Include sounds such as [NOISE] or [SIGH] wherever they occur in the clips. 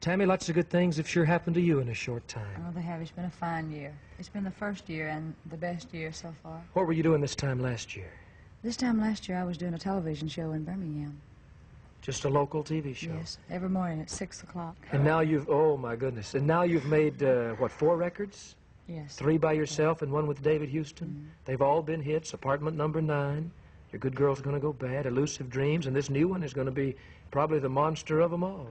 Tammy, lots of good things have sure happened to you in a short time. Oh, they have. It's been a fine year. It's been the first year and the best year so far. What were you doing this time last year? This time last year, I was doing a television show in Birmingham. Just a local TV show. Yes, every morning at 6 o'clock. And now you've, oh my goodness. And now you've made, uh, what, four records? Yes. Three by yourself and one with David Houston. They've all been hits. Apartment number nine. Your good girl's going to go bad. Elusive dreams. And this new one is going to be probably the monster of them all.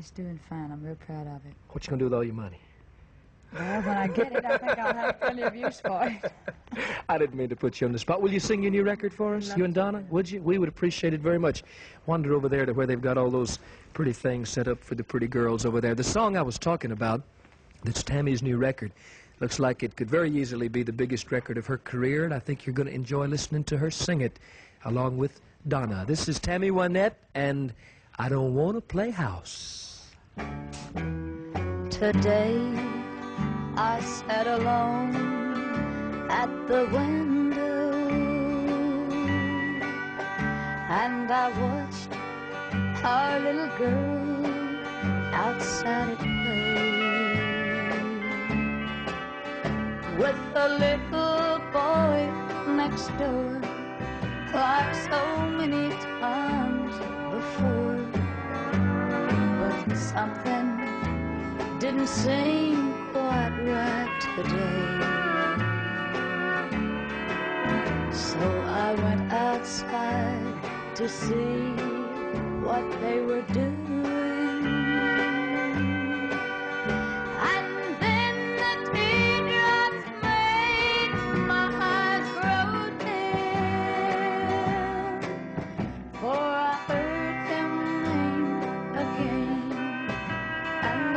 It's doing fine. I'm real proud of it. What you going to do with all your money? Well, when I get it, I think I'll have plenty of use for it. [LAUGHS] I didn't mean to put you on the spot. Will you sing your new record for us, you and Donna? Would you? We would appreciate it very much. Wander over there to where they've got all those pretty things set up for the pretty girls over there. The song I was talking about, that's Tammy's new record, looks like it could very easily be the biggest record of her career, and I think you're going to enjoy listening to her sing it along with Donna. This is Tammy Wynette, and I don't want to play house. Today, I sat alone at the window and I watched our little girl outside play. With a little boy next door like so many times something didn't seem quite right today. So I went outside to see what they were doing.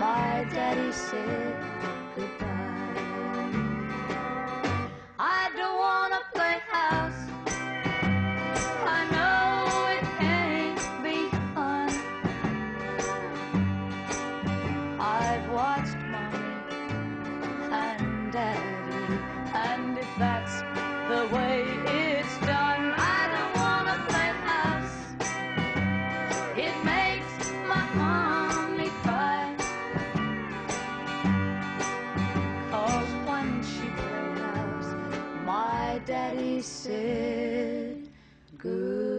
my daddy said goodbye. Daddy said goodbye.